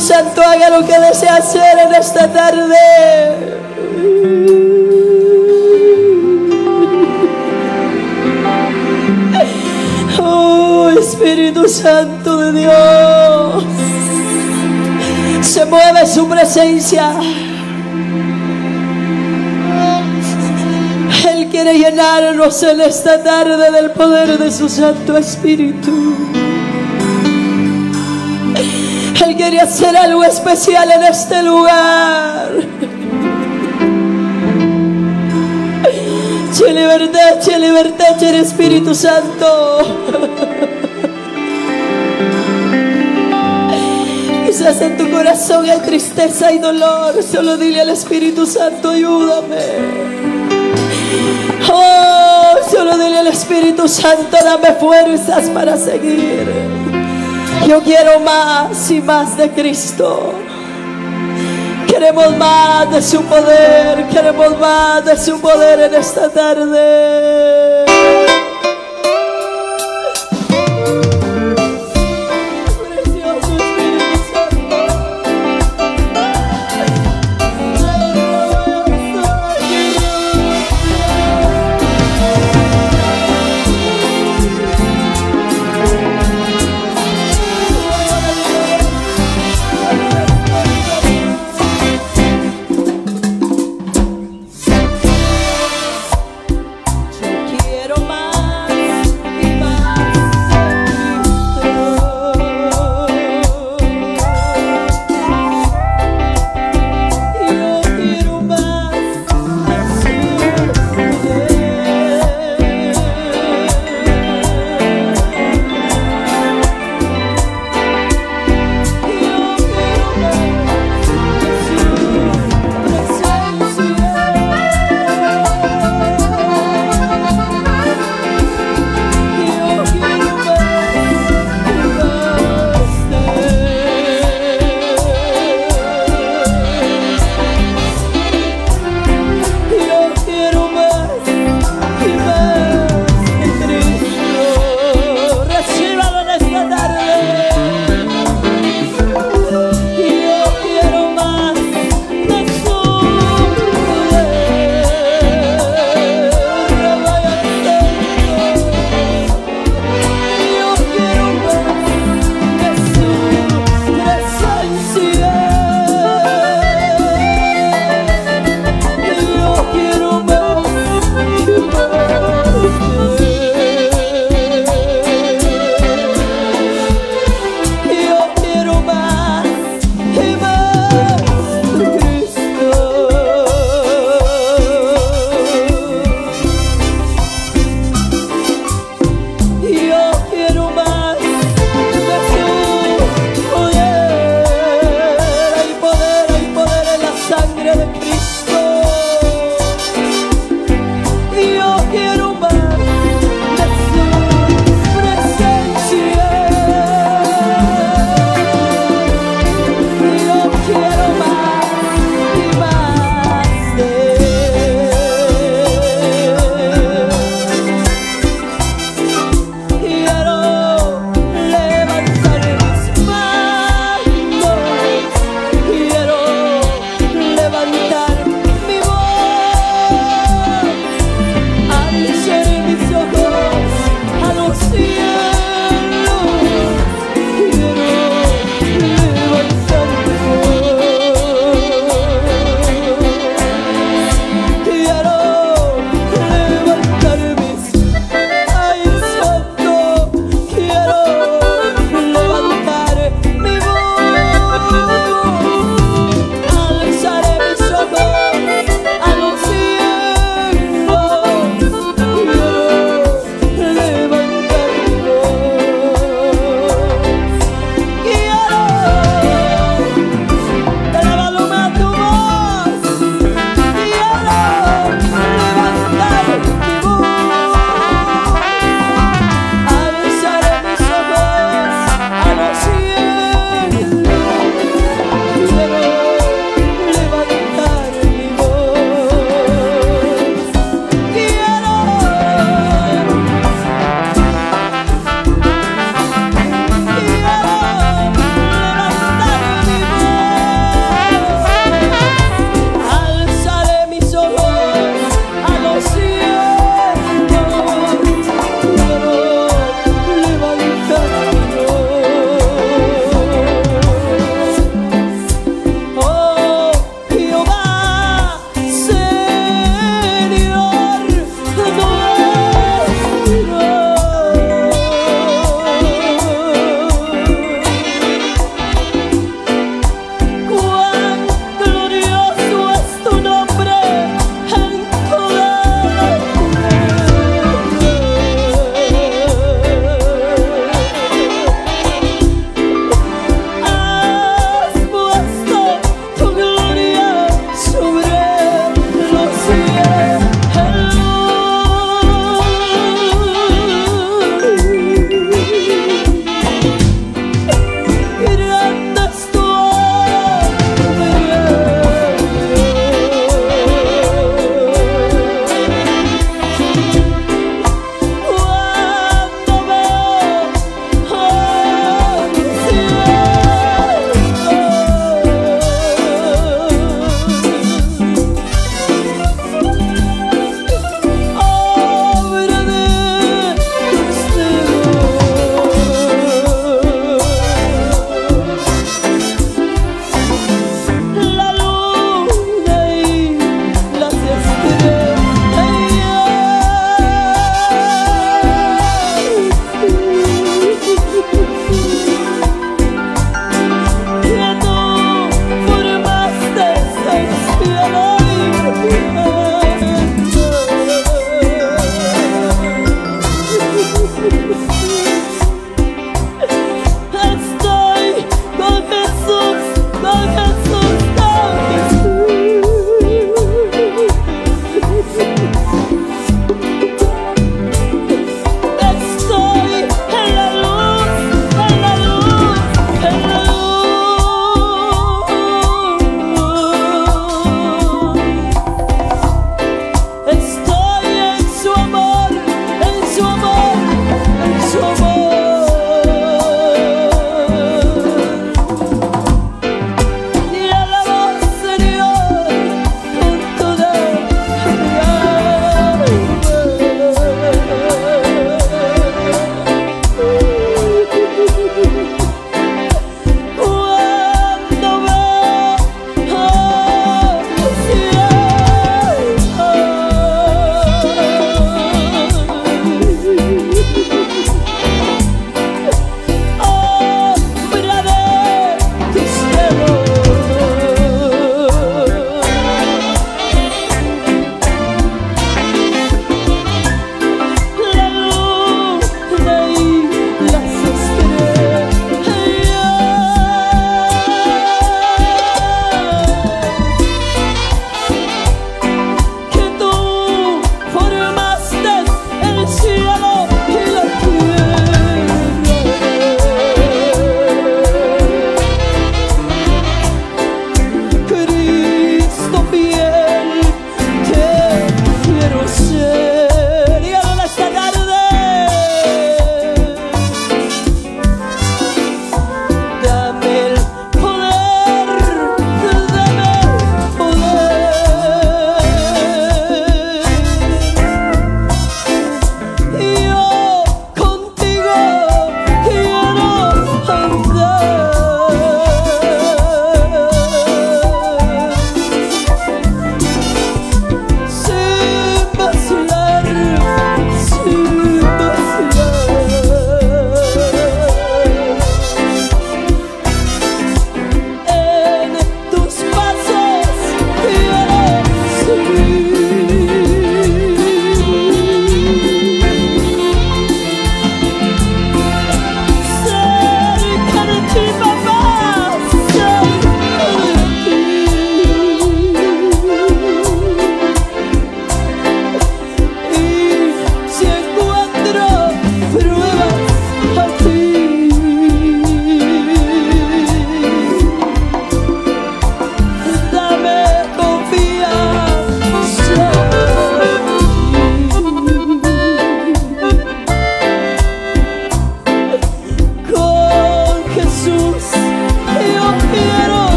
Santo haga lo que desea hacer en esta tarde. Oh, Espíritu Santo de Dios. Se mueve su presencia. Él quiere llenarnos en esta tarde del poder de su Santo Espíritu. Él quiere hacer algo especial en este lugar. Che libertad, che libertad, che Espíritu Santo. Quizás en tu corazón hay tristeza y dolor. Solo dile al Espíritu Santo, ayúdame. Oh, solo dile al Espíritu Santo, dame fuerzas para seguir. Yo quiero más y más de Cristo. Queremos más de su poder, queremos más de su poder en esta tarde.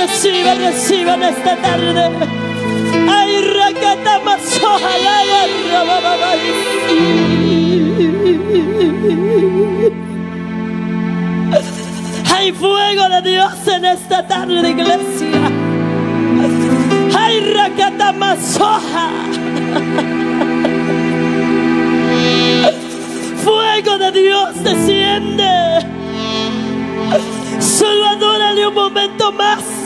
Reciba, reciba en esta tarde. Ay, la robaba Hay fuego de Dios en esta tarde, iglesia. Hay raqueta masoja. Fuego de Dios desciende. Solo adórale un momento más.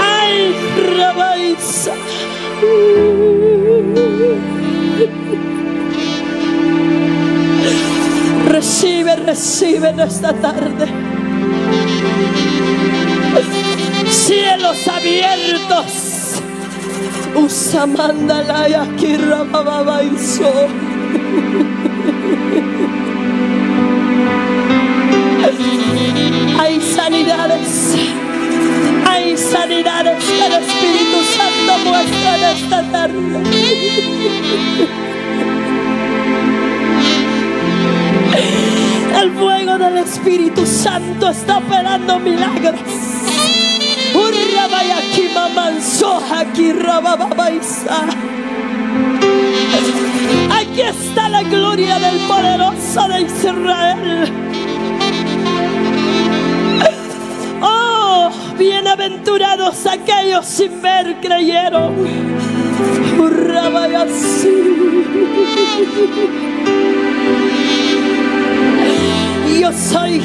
Ay, Rabaiza. Recibe, recibe en esta tarde. Cielos abiertos. Usamanda y aquí rababaizo. Hay sanidades. Hay sanidades que el Espíritu Santo muestra en esta tarde. El fuego del Espíritu Santo está operando milagros. Aquí está la gloria del poderoso de Israel. Bienaventurados aquellos sin ver creyeron. Yo soy